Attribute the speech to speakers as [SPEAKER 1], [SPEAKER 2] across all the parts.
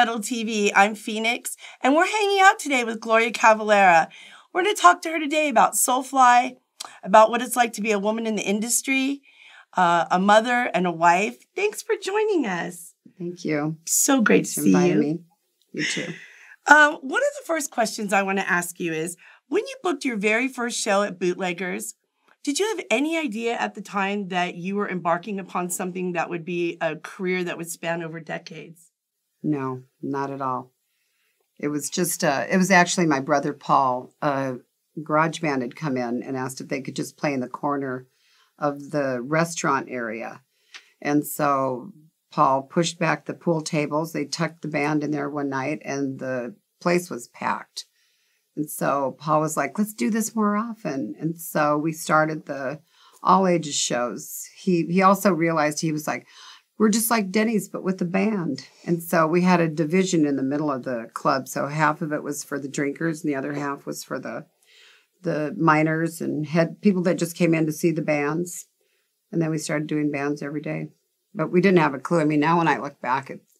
[SPEAKER 1] Metal TV. I'm Phoenix, and we're hanging out today with Gloria Cavalera. We're going to talk to her today about Soulfly, about what it's like to be a woman in the industry, uh, a mother, and a wife. Thanks for joining us.
[SPEAKER 2] Thank you.
[SPEAKER 1] So great
[SPEAKER 2] Thanks
[SPEAKER 1] to see you.
[SPEAKER 2] Me. You too.
[SPEAKER 1] Um, one of the first questions I want to ask you is when you booked your very first show at Bootleggers, did you have any idea at the time that you were embarking upon something that would be a career that would span over decades?
[SPEAKER 2] No, not at all. It was just, uh, it was actually my brother Paul. A garage band had come in and asked if they could just play in the corner of the restaurant area. And so Paul pushed back the pool tables. They tucked the band in there one night and the place was packed. And so Paul was like, let's do this more often. And so we started the all ages shows. He he also realized he was like, we're just like Denny's, but with a band. And so we had a division in the middle of the club. So half of it was for the drinkers and the other half was for the the miners and had people that just came in to see the bands. And then we started doing bands every day. But we didn't have a clue. I mean, now when I look back, it's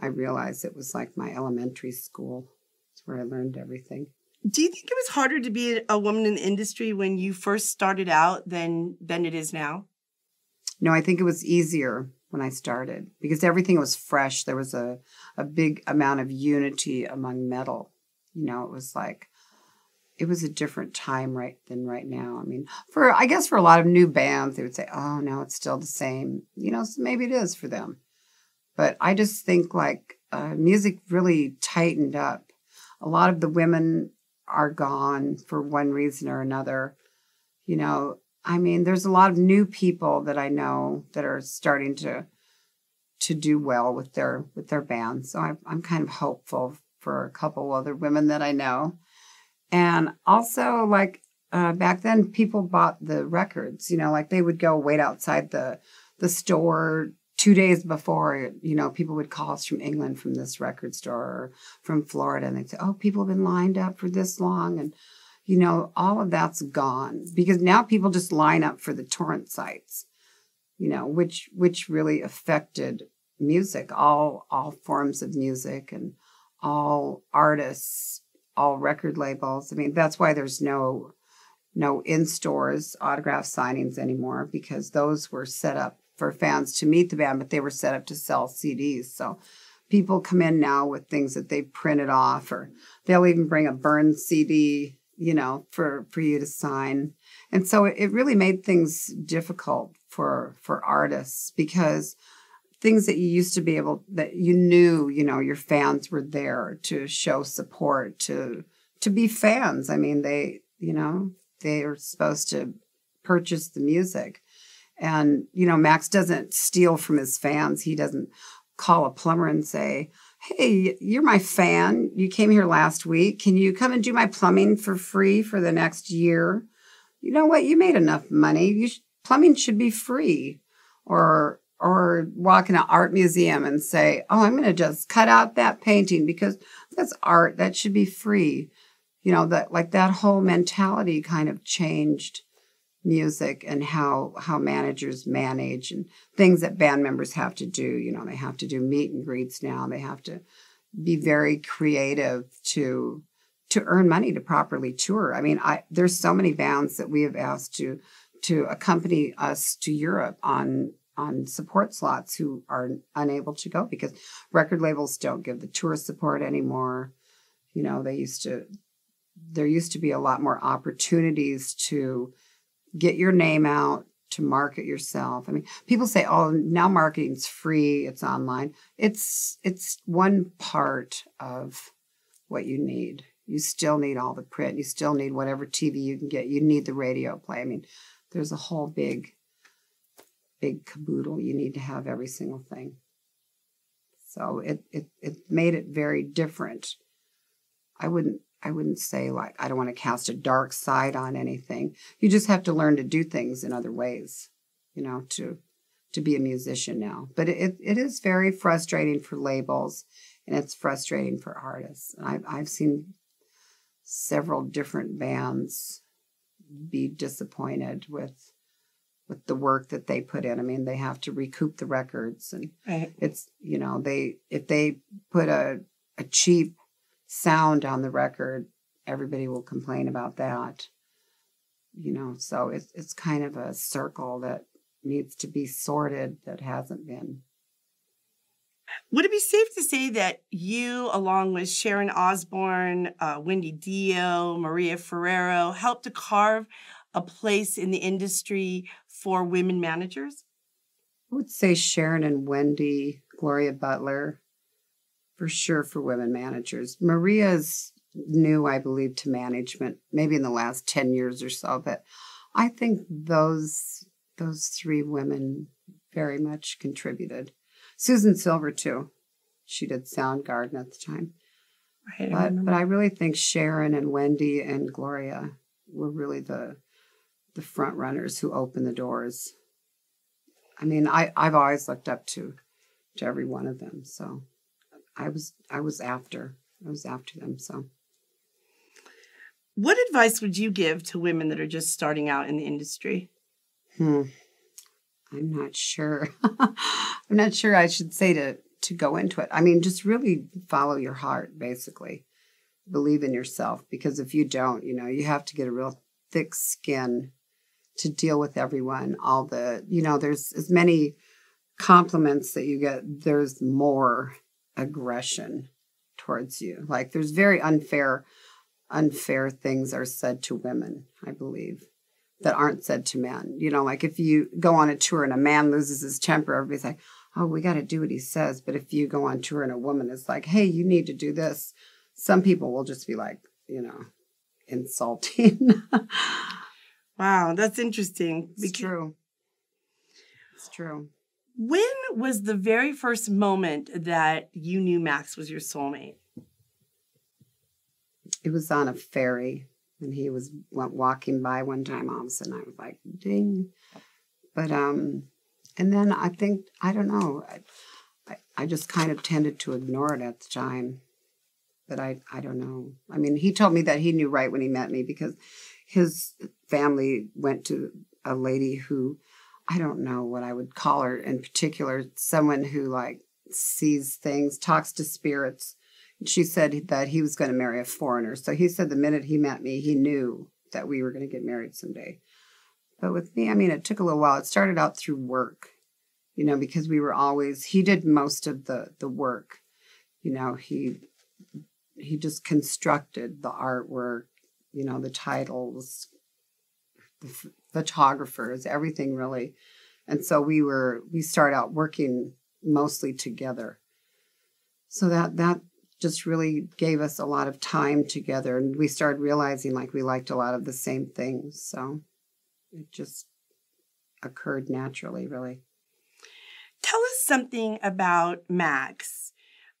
[SPEAKER 2] I realize it was like my elementary school. It's where I learned everything.
[SPEAKER 1] Do you think it was harder to be a woman in the industry when you first started out than than it is now?
[SPEAKER 2] No, I think it was easier when I started because everything was fresh. There was a, a big amount of unity among metal. You know, it was like it was a different time right than right now. I mean, for I guess for a lot of new bands, they would say, "Oh, no, it's still the same." You know, so maybe it is for them. But I just think like uh, music really tightened up. A lot of the women are gone for one reason or another. You know, I mean, there's a lot of new people that I know that are starting to to do well with their with their bands. So I, I'm kind of hopeful for a couple other women that I know, and also like uh, back then, people bought the records. You know, like they would go wait outside the the store two days before. You know, people would call us from England from this record store or from Florida, and they'd say, "Oh, people have been lined up for this long," and you know, all of that's gone because now people just line up for the torrent sites, you know, which which really affected music, all all forms of music and all artists, all record labels. I mean, that's why there's no no in stores autograph signings anymore because those were set up for fans to meet the band, but they were set up to sell CDs. So people come in now with things that they printed off, or they'll even bring a burned CD you know for for you to sign. And so it, it really made things difficult for for artists because things that you used to be able that you knew you know your fans were there to show support to to be fans. I mean they you know they are supposed to purchase the music. And you know max doesn't steal from his fans. He doesn't call a plumber and say hey, you're my fan. You came here last week. Can you come and do my plumbing for free for the next year? You know what? You made enough money. Sh- plumbing should be free. Or or walk in an art museum and say, "Oh, I'm going to just cut out that painting because that's art. That should be free." You know, that like that whole mentality kind of changed music and how how managers manage and things that band members have to do. You know they have to do meet and greets now. They have to be very creative to to earn money to properly tour. I mean i there's so many bands that we have asked to to accompany us to europe on on support slots who are unable to go because record labels don't give the tour support anymore. You know they used to there used to be a lot more opportunities to get your name out to market yourself. I mean, people say, "Oh, now marketing's free, it's online." It's it's one part of what you need. You still need all the print. You still need whatever TV you can get. You need the radio play. I mean, there's a whole big big caboodle. You need to have every single thing. So it it it made it very different. I wouldn't I wouldn't say like I don't want to cast a dark side on anything. You just have to learn to do things in other ways, you know, to to be a musician now. But it it is very frustrating for labels and it's frustrating for artists. And I've I've seen several different bands be disappointed with with the work that they put in. I mean, they have to recoup the records and
[SPEAKER 1] Right.
[SPEAKER 2] it's you know they if they put a a cheap sound on the record everybody will complain about that you know so it's it's kind of a circle that needs to be sorted that hasn't been
[SPEAKER 1] Would it be safe to say that you, along with Sharon Osbourne, uh, Wendy Dio, Maria Ferrero, helped to carve a place in the industry for women managers?
[SPEAKER 2] i would say sharon and wendy gloria butler for sure for women managers. Maria's new i believe to management maybe in the last 10 years or so but i think those those three women very much contributed. Susan silver too. She did soundgarden at the time.
[SPEAKER 1] Right. I
[SPEAKER 2] but, but i really think sharon and wendy and gloria were really the the front runners who opened the doors. I mean i i've always looked up to to every one of them so i was i was after i was after them so
[SPEAKER 1] what advice would you give to women that are just starting out in the industry?
[SPEAKER 2] Hmm. I'm not sure. I'm not sure I should say to to go into it. I mean, just really follow your heart, basically. Believe in yourself because if you don't, you know, you have to get a real thick skin to deal with everyone. All the, you know, there's as many compliments that you get, there's more aggression towards you. Like there's very unfair unfair things are said to women, I believe that aren't said to men. You know, like if you go on a tour and a man loses his temper, everybody's like, oh, we got to do what he says. But if you go on tour and a woman is like, hey, you need to do this, some people will just be like, you know, insulting.
[SPEAKER 1] Wow, that's interesting.
[SPEAKER 2] it's true. It's true.
[SPEAKER 1] When was the very first moment that you knew Max was your soulmate?
[SPEAKER 2] It was on a ferry and he was went walking by one time all of a sudden I was like ding. But um and then I think I don't know. I, I, just kind of tended to ignore it at the time. But I I don't know. I mean he told me that he knew right when he met me because his family went to a lady who I don't know what I would call her in particular, someone who like sees things, talks to spirits. She said that he was going to marry a foreigner. So he said the minute he met me, he knew that we were going to get married someday. But with me, I mean, it took a little while. It started out through work, you know, because we were always, he did most of the, the work. You know, he, he just constructed the artwork, you know, the titles, the photographers, everything really. And so we were, we started out working mostly together. So that, that just really gave us a lot of time together and we started realizing like we liked a lot of the same things so it just occurred naturally really
[SPEAKER 1] Tell us something about Max,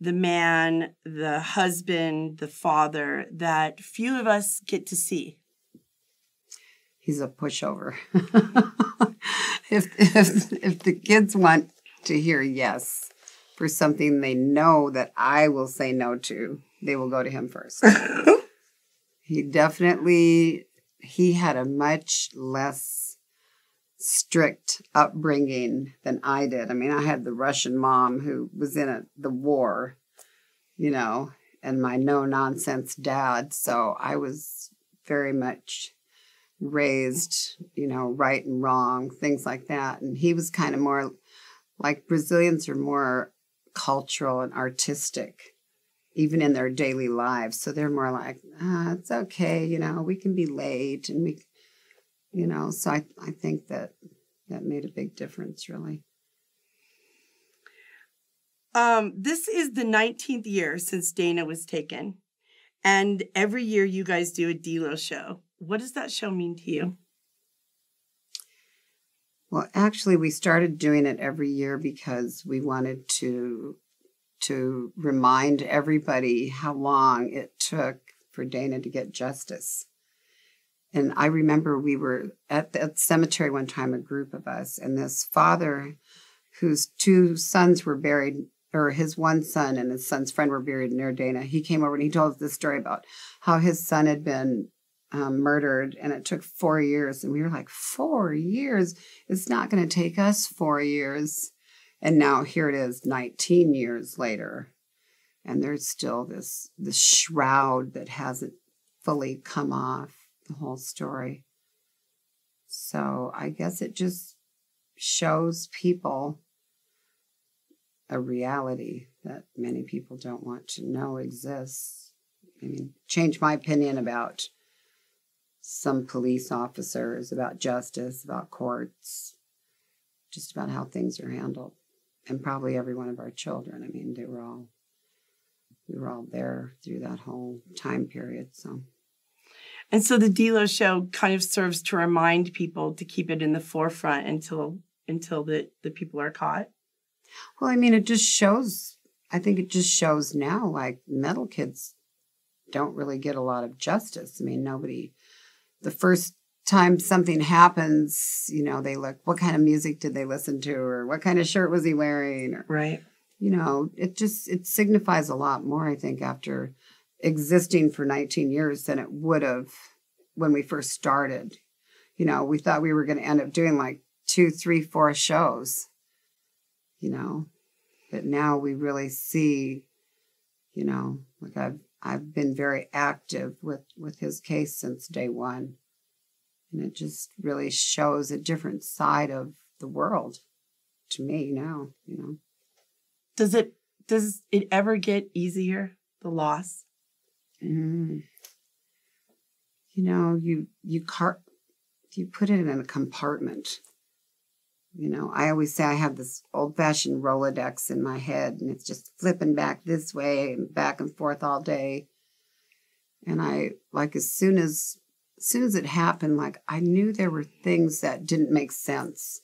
[SPEAKER 1] the man, the husband, the father that few of us get to see.
[SPEAKER 2] He's a pushover if, if if the kids want to hear yes for something they know that i will say no to they will go to him first he definitely he had a much less strict upbringing than I did. I mean, I had the Russian mom who was in a, the war, you know, and my no nonsense dad. So I was very much raised, you know, right and wrong, things like that. And he was kind of more like Brazilians are more cultural and artistic even in their daily lives. So they're more like, ah, it's okay, you know, we can be late and we, you know, so I, I think that that made a big difference, really.
[SPEAKER 1] Um, this is the 19th year since Dana was taken. And every year you guys do a Delo show. What does that show mean to you?
[SPEAKER 2] Well, actually, we started doing it every year because we wanted to to remind everybody how long it took for Dana to get justice. And I remember we were at the cemetery one time, a group of us, and this father whose two sons were buried, or his one son and his son's friend were buried near Dana. He came over and he told us this story about how his son had been um, murdered, and it took four years. And we were like, four years? It's not going to take us four years. And now here it is, 19 years later. And there's still this, this shroud that hasn't fully come off the whole story. So I guess it just shows people a reality that many people don't want to know exists. I mean, change my opinion about some police officers, about justice, about courts, just about how things are handled. And probably every one of our children. I mean, they were all we were all there through that whole time period. So
[SPEAKER 1] and so the Delo show kind of serves to remind people to keep it in the forefront until until the, the people are caught.
[SPEAKER 2] Well, I mean, it just shows, I think it just shows now like metal kids don't really get a lot of justice. I mean, nobody, the first time something happens, you know, they look, what kind of music did they listen to or what kind of shirt was he wearing? Or,
[SPEAKER 1] right.
[SPEAKER 2] You know, it just, it signifies a lot more, I think, after existing for 19 years than it would have when we first started. You know, we thought we were going to end up doing like two, three, four shows you know. But now we really see, you know, like I've I've been very active with with his case since day one, and it just really shows a different side of the world to me now. You know.
[SPEAKER 1] Does it does it ever get easier the loss?
[SPEAKER 2] Mm. You know, you you car you put it in a compartment you know, I always say I have this old fashioned Rolodex in my head and it's just flipping back this way and back and forth all day. And I like as soon as as soon as it happened, like I knew there were things that didn't make sense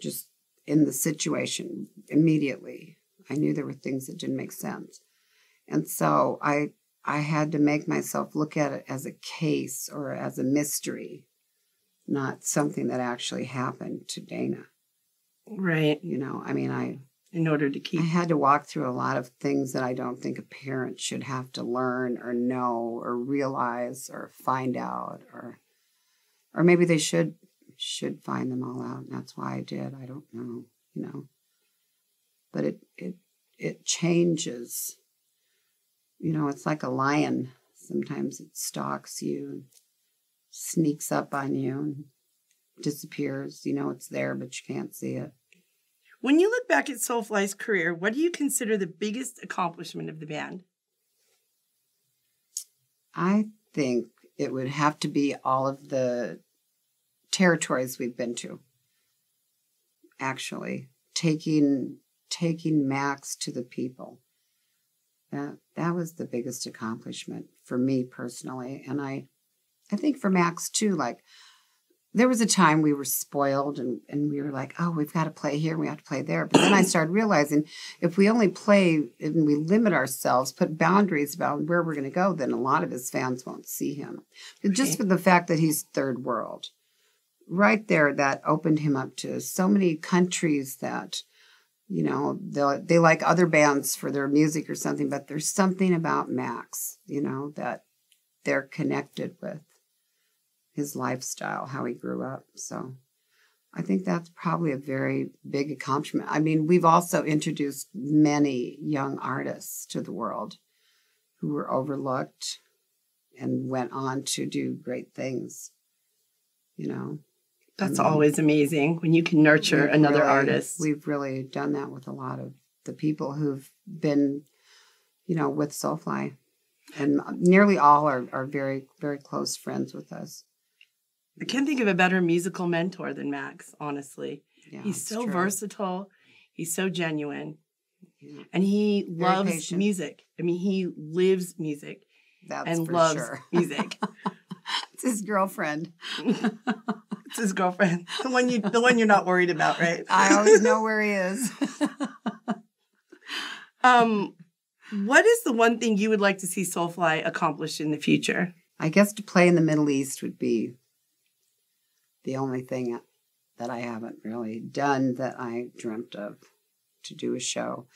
[SPEAKER 2] just in the situation immediately. I knew there were things that didn't make sense. And so I I had to make myself look at it as a case or as a mystery not something that actually happened to Dana.
[SPEAKER 1] Right.
[SPEAKER 2] You know, I mean, I
[SPEAKER 1] in order to keep
[SPEAKER 2] I had to walk through a lot of things that I don't think a parent should have to learn or know or realize or find out or or maybe they should should find them all out. And that's why I did. I don't know, you know. But it it it changes. You know, it's like a lion. Sometimes it stalks you sneaks up on you and disappears. You know it's there, but you can't see it.
[SPEAKER 1] When you look back at Soulfly's career, what do you consider the biggest accomplishment of the band?
[SPEAKER 2] I think it would have to be all of the territories we've been to. Actually, taking taking Max to the people. That that was the biggest accomplishment for me personally, and I I think for Max too, like there was a time we were spoiled and, and we were like, oh, we've got to play here, we have to play there. But then I started realizing if we only play and we limit ourselves, put boundaries about where we're going to go, then a lot of his fans won't see him. Right. Just for the fact that he's third world. Right there, that opened him up to so many countries that, you know, they like other bands for their music or something, but there's something about Max, you know, that they're connected with his lifestyle, how he grew up. So I think that's probably a very big accomplishment. I mean, we've also introduced many young artists to the world who were overlooked and went on to do great things. You know,
[SPEAKER 1] that's mean, always amazing when you can nurture another
[SPEAKER 2] really,
[SPEAKER 1] artist.
[SPEAKER 2] We've really done that with a lot of the people who've been, you know, with Soulfly. And nearly all are, are very, very close friends with us.
[SPEAKER 1] I can't think of a better musical mentor than Max, honestly. Yeah, he's so true. versatile, he's so genuine. Yeah. And he Very loves patient. music. I mean, he lives music
[SPEAKER 2] That's
[SPEAKER 1] and loves
[SPEAKER 2] sure.
[SPEAKER 1] music.
[SPEAKER 2] it's his girlfriend.
[SPEAKER 1] it's his girlfriend. The one you the one you're not worried about, right?
[SPEAKER 2] I always know where he is.
[SPEAKER 1] um what is the one thing you would like to see Soulfly accomplish in the future?
[SPEAKER 2] I guess to play in the Middle East would be the only thing that I haven't really done that I dreamt of to do a show.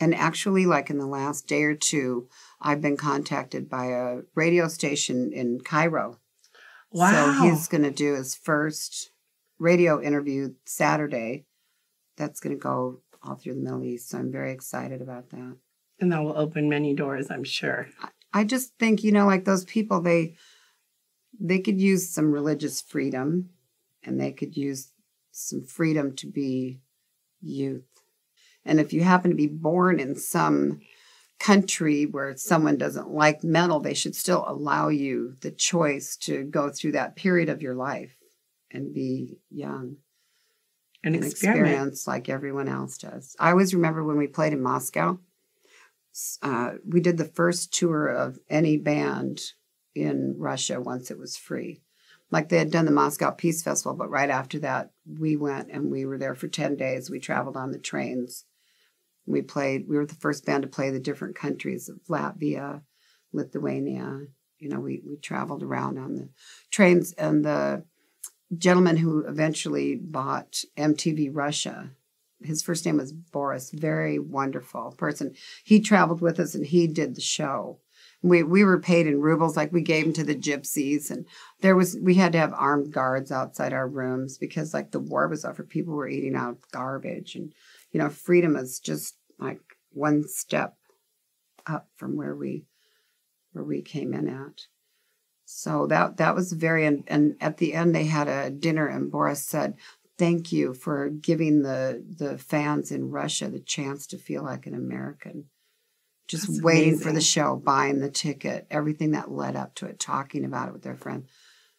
[SPEAKER 2] And actually, like in the last day or two, I've been contacted by a radio station in Cairo
[SPEAKER 1] Wow.
[SPEAKER 2] So he's going to do his first radio interview Saturday. That's going to go all through the Middle East. So I'm very excited about that.
[SPEAKER 1] and that will open many doors, I'm sure.
[SPEAKER 2] I just think, you know, like those people, they they could use some religious freedom and they could use some freedom to be youth. And if you happen to be born in some country where someone doesn't like metal, they should still allow you the choice to go through that period of your life and be young
[SPEAKER 1] An
[SPEAKER 2] and
[SPEAKER 1] experiment.
[SPEAKER 2] experience like everyone else does. I always remember when we played in Moscow, uh, we did the first tour of any band in Russia once it was free. Like they had done the Moscow Peace Festival, but right after that, we went and we were there for 10 days. We traveled on the trains. We played, we were the first band to play the different countries of Latvia, Lithuania. You know, we, we traveled around on the trains and the gentleman who eventually bought MTV Russia. His first name was Boris, very wonderful person. He traveled with us and he did the show. We we were paid in rubles, like we gave them to the gypsies, and there was we had to have armed guards outside our rooms because like the war was over, people were eating out garbage, and you know freedom is just like one step up from where we where we came in at. So that that was very and, and at the end they had a dinner and Boris said, "Thank you for giving the the fans in Russia the chance to feel like an American." Just
[SPEAKER 1] That's
[SPEAKER 2] waiting for the show, buying the ticket, everything that led up to it, talking about it with their friends.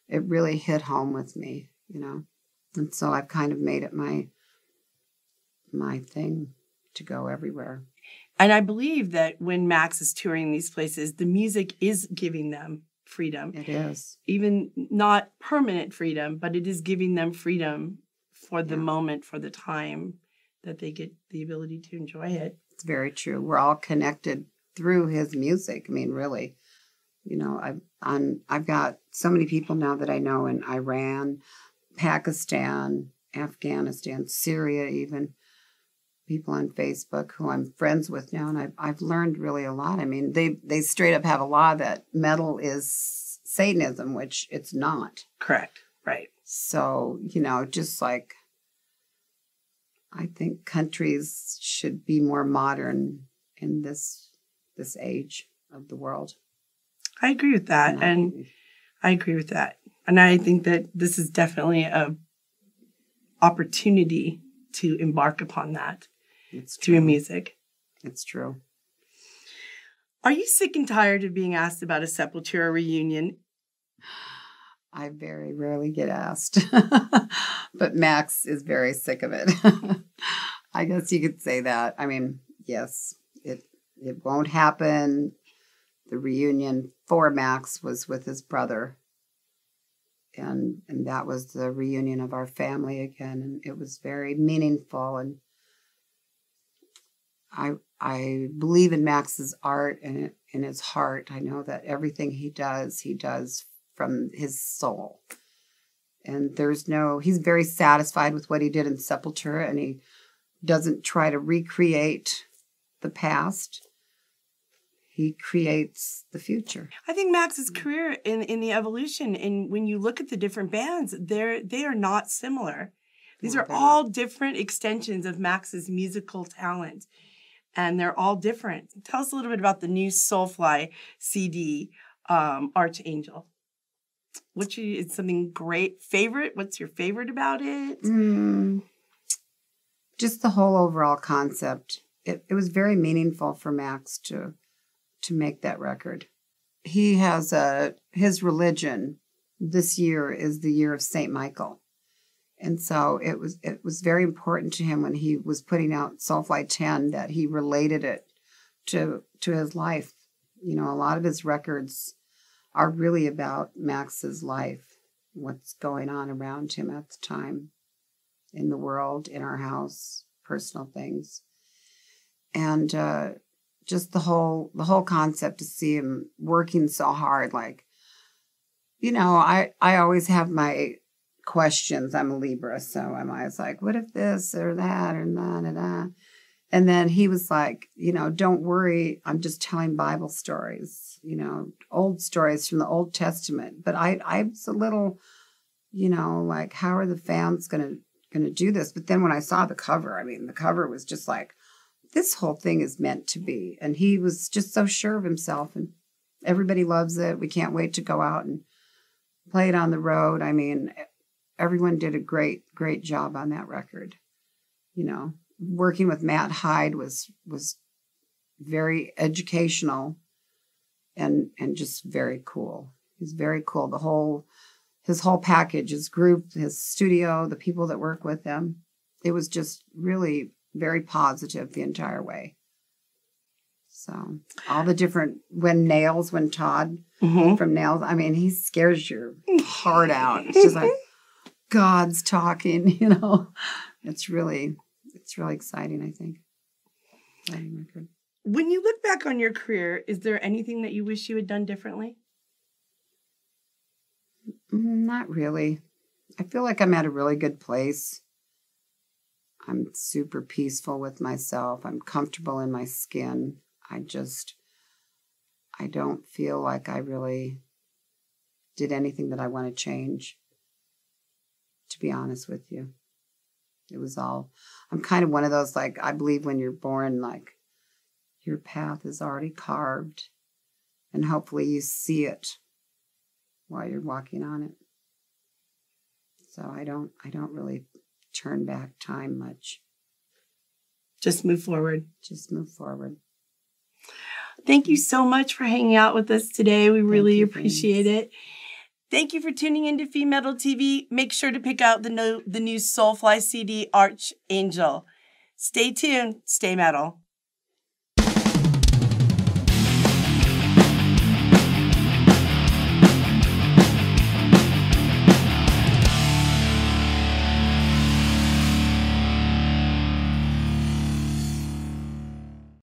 [SPEAKER 2] It really hit home with me, you know. And so I've kind of made it my my thing to go everywhere.
[SPEAKER 1] And I believe that when Max is touring these places, the music is giving them freedom.
[SPEAKER 2] It is.
[SPEAKER 1] Even not permanent freedom, but it is giving them freedom for the
[SPEAKER 2] Yeah.
[SPEAKER 1] moment, for the time that they get the ability to enjoy it.
[SPEAKER 2] It's very true. We're all connected through his music. I mean, really, you know, I've on I've got so many people now that I know in Iran, Pakistan, Afghanistan, Syria, even people on Facebook who I'm friends with now, and I've I've learned really a lot. I mean, they they straight up have a law that metal is Satanism, which it's not.
[SPEAKER 1] Correct. Right.
[SPEAKER 2] So, you know, just like I think countries should be more modern in this this age of the world.
[SPEAKER 1] I agree with that.
[SPEAKER 2] my
[SPEAKER 1] And. I agree with that. And I think that this is definitely a opportunity to embark upon that
[SPEAKER 2] it's
[SPEAKER 1] through
[SPEAKER 2] true.
[SPEAKER 1] music.
[SPEAKER 2] It's true.
[SPEAKER 1] Are you sick and tired of being asked about a Sepultura reunion?
[SPEAKER 2] I very rarely get asked, but Max is very sick of it. I guess you could say that. I mean, yes, it it won't happen. The reunion for Max was with his brother, and and that was the reunion of our family again, and it was very meaningful. And I I believe in Max's art and in his heart. I know that everything he does, he does from his soul. And there's no, he's very satisfied with what he did in Sepultura and he doesn't try to recreate the past. He creates the future.
[SPEAKER 1] I think Max's career in, in the evolution, and when you look at the different bands, they're they are not similar. These are all different extensions of Max's musical talent, and they're all different. Tell us a little bit about the new Soulfly CD, um, Archangel. What's your, something great favorite? What's your favorite about it?
[SPEAKER 2] Mm, just the whole overall concept. It, it was very meaningful for Max to to make that record. He has a his religion. This year is the year of Saint Michael, and so it was it was very important to him when he was putting out Soulfly Ten that he related it to to his life. You know, a lot of his records are really about Max's life, what's going on around him at the time in the world, in our house, personal things. And uh, just the whole the whole concept to see him working so hard, like, you know, I, I always have my questions. I'm a Libra, so I'm always like, what if this or that or da da da? And then he was like, you know, don't worry, I'm just telling Bible stories, you know, old stories from the Old Testament. But I I was a little, you know, like, how are the fans gonna gonna do this? But then when I saw the cover, I mean, the cover was just like, this whole thing is meant to be. And he was just so sure of himself and everybody loves it. We can't wait to go out and play it on the road. I mean, everyone did a great, great job on that record. You know, working with Matt Hyde was was very educational and and just very cool. He's very cool. The whole his whole package, his group, his studio, the people that work with him. It was just really very positive the entire way. So all the different when nails, when Todd
[SPEAKER 1] Mm-hmm.
[SPEAKER 2] from nails, I mean, he scares your heart out. It's just like God's talking, you know. It's really, it's really exciting. I think. Exciting record.
[SPEAKER 1] When you look back on your career, is there anything that you wish you had done differently?
[SPEAKER 2] Mm, Not really. I feel like I'm at a really good place. I'm super peaceful with myself. I'm comfortable in my skin. I just, I don't feel like I really did anything that I want to change, to be honest with you. It was all, I'm kind of one of those, like, I believe when you're born, like, your path is already carved, and hopefully you see it while you're walking on it. So I don't I don't really turn back time much.
[SPEAKER 1] Just move forward.
[SPEAKER 2] Just move forward.
[SPEAKER 1] Thank you so much for hanging out with us today. We really
[SPEAKER 2] you,
[SPEAKER 1] appreciate it. Thank you for tuning into FeMetal TV. Make sure to pick out the no, the new Soulfly CD Archangel. Stay tuned. Stay metal.